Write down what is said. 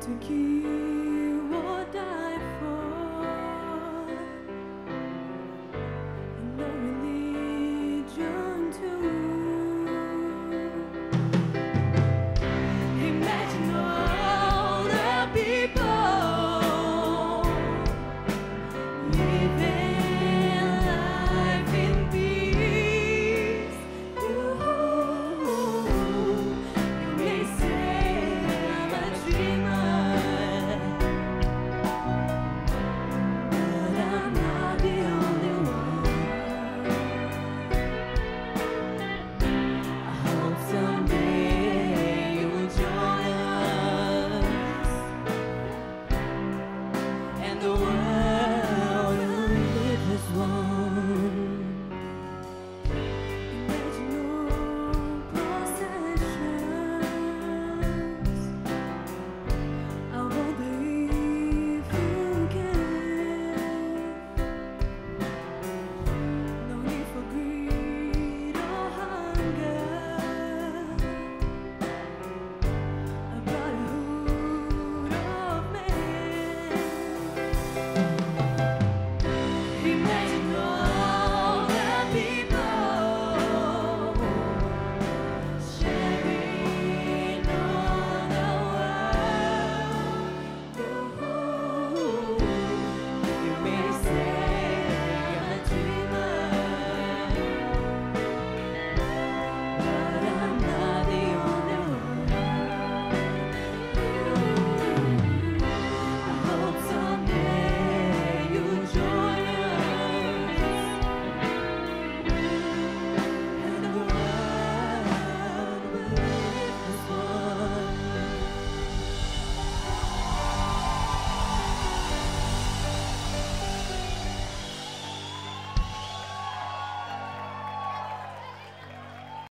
To die the world.